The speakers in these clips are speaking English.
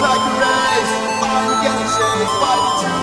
like a race. You getting shades? Fight the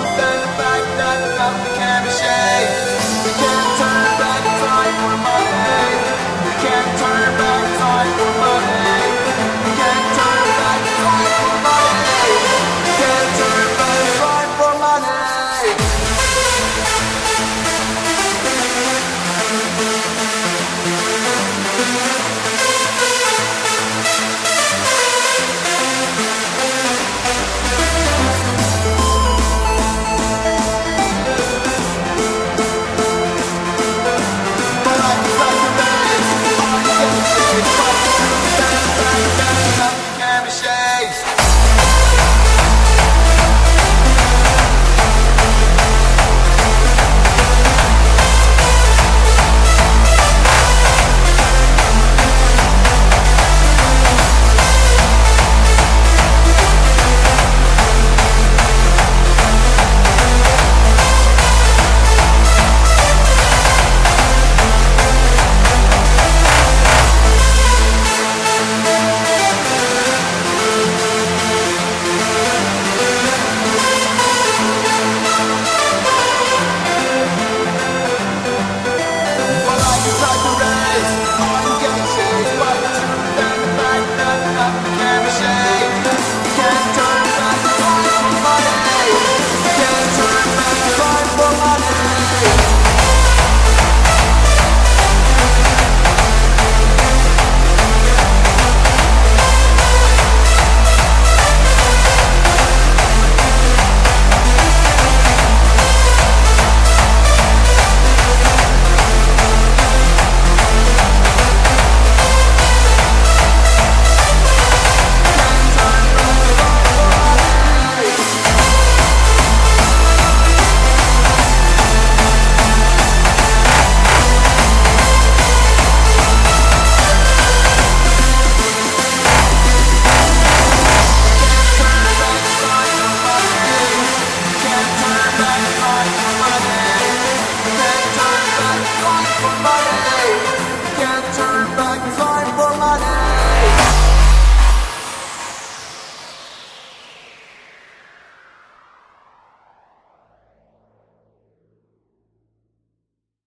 up, can we say?